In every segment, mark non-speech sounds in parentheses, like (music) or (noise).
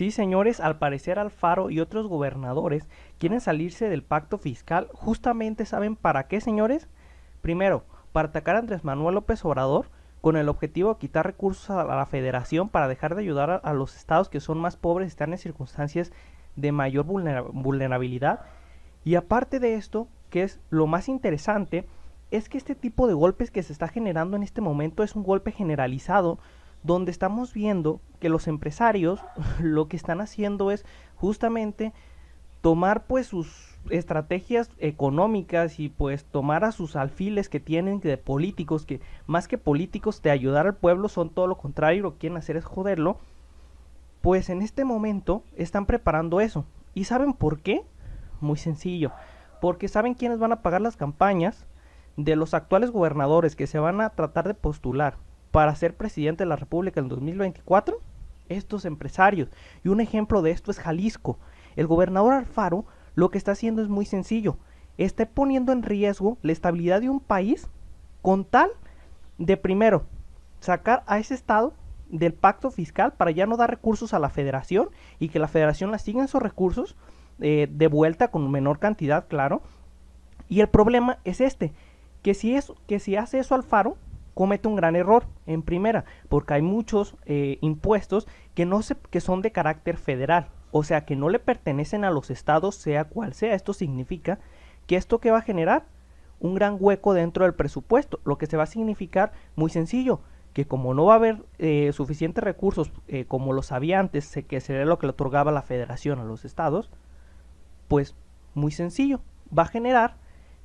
Sí, señores, al parecer Alfaro y otros gobernadores quieren salirse del pacto fiscal. Justamente saben para qué, señores. Primero, para atacar a Andrés Manuel López Obrador con el objetivo de quitar recursos a la federación para dejar de ayudar a, los estados que son más pobres y están en circunstancias de mayor vulnera vulnerabilidad. Y aparte de esto, que es lo más interesante, es que este tipo de golpes que se está generando en este momento es un golpe generalizado donde estamos viendo que los empresarios (laughs) lo que están haciendo es justamente tomar pues sus estrategias económicas y pues tomar a sus alfiles que tienen de políticos que más que políticos de ayudar al pueblo son todo lo contrario lo que quieren hacer es joderlo pues en este momento están preparando eso. Y saben por qué muy sencillo porque saben quiénes van a pagar las campañas de los actuales gobernadores que se van a tratar de postular para ser presidente de la República en 2024? Estos empresarios. Y un ejemplo de esto es Jalisco. El gobernador Alfaro lo que está haciendo es muy sencillo. Está poniendo en riesgo la estabilidad de un país con tal de primero sacar a ese estado del pacto fiscal para ya no dar recursos a la federación y que la federación la siga esos recursos eh, de vuelta con menor cantidad, claro. Y el problema es este, que si, es, que si hace eso Alfaro, comete un gran error en primera, porque hay muchos eh, impuestos que, no se, que son de carácter federal, o sea que no le pertenecen a los estados, sea cual sea. Esto significa que esto que va a generar un gran hueco dentro del presupuesto, lo que se va a significar muy sencillo, que como no va a haber eh, suficientes recursos eh, como los había antes, que sería lo que le otorgaba la federación a los estados, pues muy sencillo, va a generar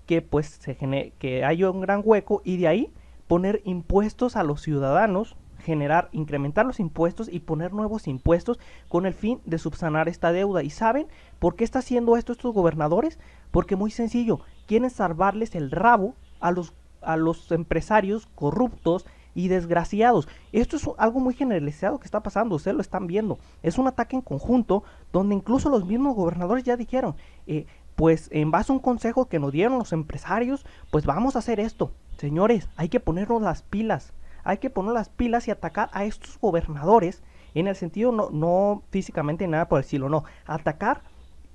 que pues se que haya un gran hueco y de ahí poner impuestos a los ciudadanos, generar, incrementar los impuestos y poner nuevos impuestos con el fin de subsanar esta deuda. ¿Y saben por qué está haciendo esto estos gobernadores? Porque muy sencillo, quieren salvarles el rabo a los, a los empresarios corruptos y desgraciados. Esto es algo muy generalizado que está pasando, ustedes lo están viendo. Es un ataque en conjunto donde incluso los mismos gobernadores ya dijeron, eh, pues en base a un consejo que nos dieron los empresarios, pues vamos a hacer esto. Señores, hay que ponernos las pilas. Hay que poner las pilas y atacar a estos gobernadores en el sentido no, no físicamente nada por decirlo, no. Atacar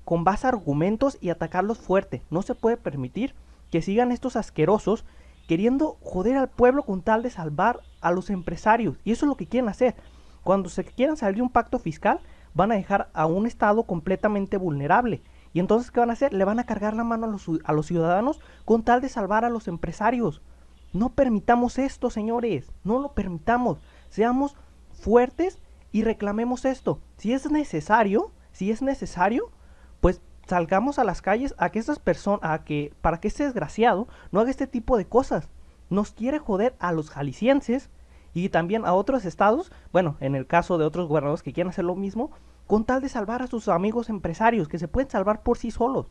con base a argumentos y atacarlos fuerte. No se puede permitir que sigan estos asquerosos queriendo joder al pueblo con tal de salvar a los empresarios. Y eso es lo que quieren hacer. Cuando se quieran salir de un pacto fiscal, van a dejar a un Estado completamente vulnerable. Y entonces, ¿qué van a hacer? Le van a cargar la mano a los, a los ciudadanos con tal de salvar a los empresarios. No permitamos esto, señores. No lo permitamos. Seamos fuertes y reclamemos esto. Si es necesario, si es necesario, pues salgamos a las calles a que estas personas, a que para que este desgraciado no haga este tipo de cosas. Nos quiere joder a los jaliscienses y también a otros estados, bueno, en el caso de otros gobernadores que quieren hacer lo mismo, con tal de salvar a sus amigos empresarios que se pueden salvar por sí solos.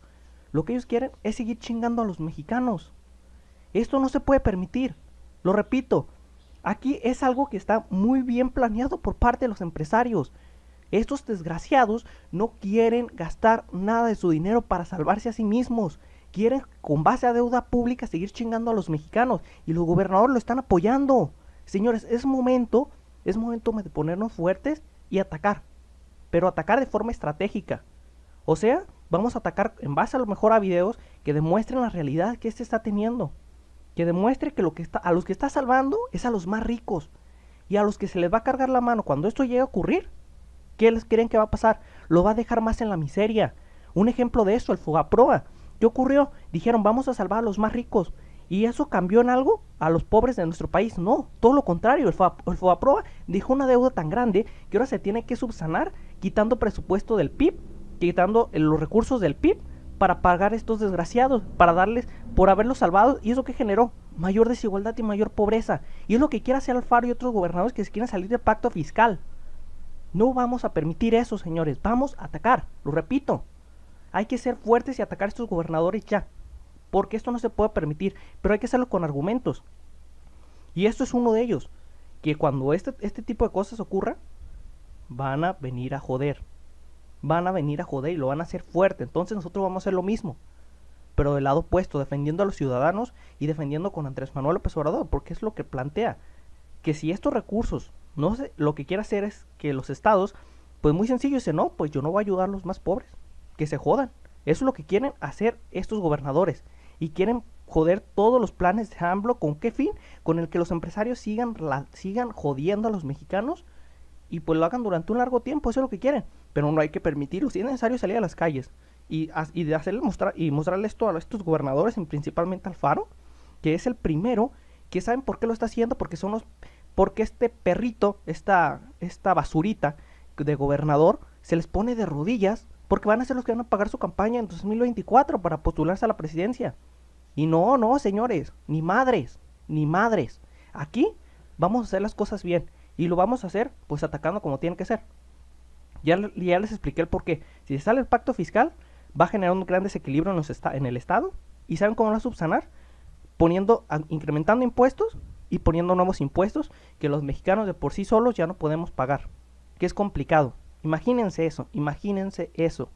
Lo que ellos quieren es seguir chingando a los mexicanos. Esto no se puede permitir. Lo repito, aquí es algo que está muy bien planeado por parte de los empresarios. Estos desgraciados no quieren gastar nada de su dinero para salvarse a sí mismos. Quieren, con base a deuda pública, seguir chingando a los mexicanos. Y los gobernadores lo están apoyando. Señores, es momento, es momento de ponernos fuertes y atacar pero atacar de forma estratégica. O sea, vamos a atacar en base a lo mejor a videos que demuestren la realidad que este está teniendo. Que demuestre que, lo que está, a los que está salvando es a los más ricos. Y a los que se les va a cargar la mano cuando esto llegue a ocurrir, ¿qué les creen que va a pasar? Lo va a dejar más en la miseria. Un ejemplo de eso, el Fogaproa. ¿Qué ocurrió? Dijeron, vamos a salvar a los más ricos. ¿Y eso cambió en algo a los pobres de nuestro país? No, todo lo contrario. El, FOBAPROA dijo una deuda tan grande que ahora se tiene que subsanar quitando presupuesto del PIB, quitando los recursos del PIB para pagar a estos desgraciados, para darles por haberlos salvado. ¿Y eso que generó? Mayor desigualdad y mayor pobreza. Y es lo que quiere hacer Alfaro y otros gobernadores que se quieren salir del pacto fiscal. No vamos a permitir eso, señores. Vamos a atacar. Lo repito. Hay que ser fuertes y atacar a estos gobernadores ya porque esto no se puede permitir, pero hay que hacerlo con argumentos. Y esto es uno de ellos, que cuando este, este tipo de cosas ocurra, van a venir a joder. Van a venir a joder y lo van a hacer fuerte. Entonces nosotros vamos a hacer lo mismo. Pero del lado opuesto, defendiendo a los ciudadanos y defendiendo con Andrés Manuel López Obrador, porque es lo que plantea. Que si estos recursos, no sé, lo que quiere hacer es que los estados Pues muy sencillo, dice, no, pues yo no voy a ayudar a los más pobres, que se jodan. Eso es lo que quieren hacer estos gobernadores. Y quieren joder todos los planes de AMLO. ¿Con qué fin? Con el que los empresarios sigan, sigan jodiendo a los mexicanos y pues lo hagan durante un largo tiempo. Eso es lo que quieren. Pero no hay que permitirlo. Si es necesario salir a las calles y, y hacerle mostrar y mostrarle esto a estos gobernadores, principalmente al Faro, que es el primero que saben por qué lo está haciendo, porque son los porque este perrito, esta, esta basurita de gobernador, se les pone de rodillas porque van a ser los que van a pagar su campaña en 2024 para postularse a la presidencia. Y no, no, señores, ni madres, ni madres. Aquí vamos a hacer las cosas bien y lo vamos a hacer pues atacando como tiene que ser. Ya, les expliqué el por qué. Si sale el pacto fiscal, va a generar un gran desequilibrio en, en el Estado. ¿Y saben cómo lo va a subsanar? Poniendo, incrementando impuestos y poniendo nuevos impuestos que los mexicanos de por sí solos ya no podemos pagar. Que es complicado. Imagínense eso, imagínense eso.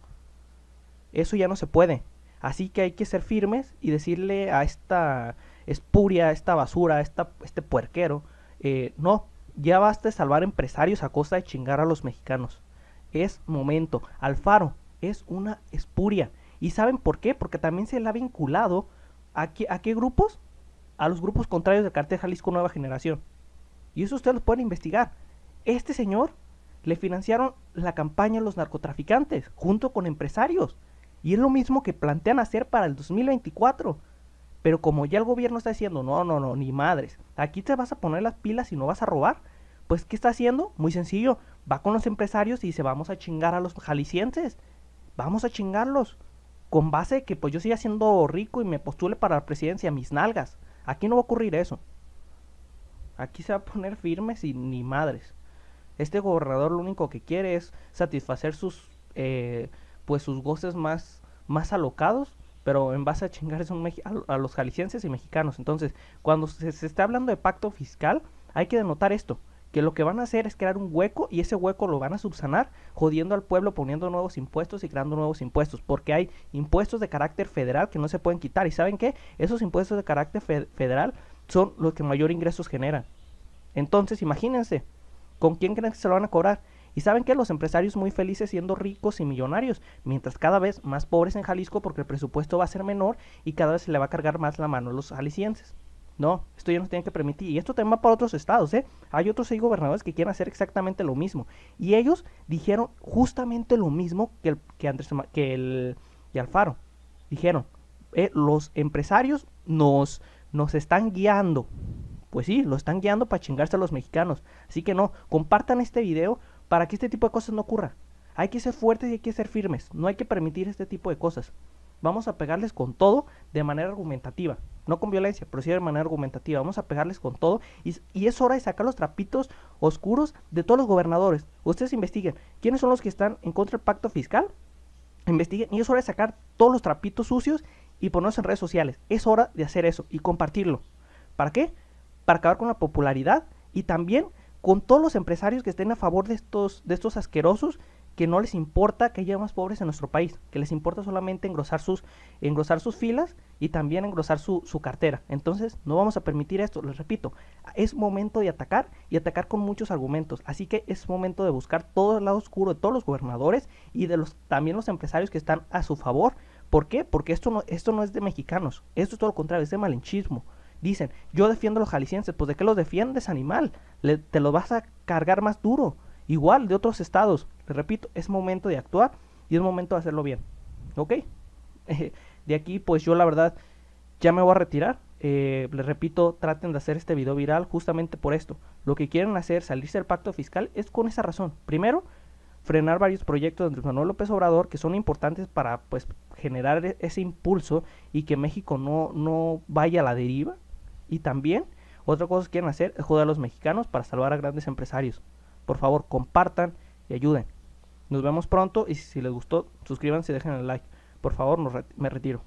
Eso ya no se puede. Así que hay que ser firmes y decirle a esta espuria, a esta basura, a esta, este puerquero, eh, no, ya basta de salvar empresarios a costa de chingar a los mexicanos. Es momento. Alfaro es una espuria. ¿Y saben por qué? Porque también se le ha vinculado a, qué, a qué grupos? A los grupos contrarios del cartel Jalisco Nueva Generación. Y eso ustedes lo pueden investigar. Este señor le financiaron la campaña a los narcotraficantes junto con empresarios. Y es lo mismo que plantean hacer para el 2024. Pero como ya el gobierno está diciendo, no, no, no, ni madres, aquí te vas a poner las pilas y no vas a robar, pues ¿qué está haciendo? Muy sencillo, va con los empresarios y dice, vamos a chingar a los jaliscienses, vamos a chingarlos, con base que pues yo siga siendo rico y me postule para la presidencia, mis nalgas. Aquí no va a ocurrir eso. Aquí se va a poner firmes y ni madres. Este gobernador lo único que quiere es satisfacer sus, eh, pues sus goces más, más alocados, pero en base a chingar a, los jaliscienses y mexicanos. Entonces, cuando se, se está hablando de pacto fiscal, hay que denotar esto que lo que van a hacer es crear un hueco y ese hueco lo van a subsanar jodiendo al pueblo poniendo nuevos impuestos y creando nuevos impuestos, porque hay impuestos de carácter federal que no se pueden quitar y saben qué, esos impuestos de carácter federal son los que mayor ingresos generan. Entonces, imagínense, ¿con quién creen que se lo van a cobrar? Y saben que los empresarios muy felices siendo ricos y millonarios, mientras cada vez más pobres en Jalisco porque el presupuesto va a ser menor y cada vez se le va a cargar más la mano a los jaliscienses. No, esto ya no se tiene que permitir. Y esto también va para otros estados, ¿eh? Hay otros seis gobernadores que quieren hacer exactamente lo mismo. Y ellos dijeron justamente lo mismo que el, que Andrés, que el Alfaro. Dijeron, eh, los empresarios nos, nos están guiando. Pues sí, lo están guiando para chingarse a los mexicanos. Así que no, compartan este video para que este tipo de cosas no ocurra. Hay que ser fuertes y hay que ser firmes. No hay que permitir este tipo de cosas. Vamos a pegarles con todo de manera argumentativa. No con violencia, pero sí de manera argumentativa. Vamos a pegarles con todo. Y, es hora de sacar los trapitos oscuros de todos los gobernadores. Ustedes investiguen. ¿Quiénes son los que están en contra del pacto fiscal? Investiguen. Y es hora de sacar todos los trapitos sucios y ponerlos en redes sociales. Es hora de hacer eso y compartirlo. ¿Para qué? Para acabar con la popularidad y también con todos los empresarios que estén a favor de estos, de estos asquerosos que no les importa que haya más pobres en nuestro país, que les importa solamente engrosar sus, engrosar sus filas y también engrosar su, su, cartera. Entonces, no vamos a permitir esto, les repito, es momento de atacar y atacar con muchos argumentos. Así que es momento de buscar todo el lado oscuro de todos los gobernadores y de los también los empresarios que están a su favor. ¿Por qué? Porque esto no, esto no es de mexicanos, esto es todo lo contrario, es de malinchismo. Dicen, yo defiendo a los jaliscienses, pues ¿de qué los defiendes, animal? te lo vas a cargar más duro igual de otros estados. Les repito, es momento de actuar y es momento de hacerlo bien. ¿Ok? (laughs) de aquí, pues yo la verdad ya me voy a retirar. Eh, les repito, traten de hacer este video viral justamente por esto. Lo que quieren hacer, salirse del pacto fiscal, es con esa razón. Primero, frenar varios proyectos de Andrés Manuel López Obrador que son importantes para pues generar e-, ese impulso y que México no, no vaya a la deriva. Y también, otra cosa que quieren hacer es joder a los mexicanos para salvar a grandes empresarios. Por favor, compartan y ayuden. Nos vemos pronto y si les gustó, suscríbanse y dejen el like. Por favor, me retiro.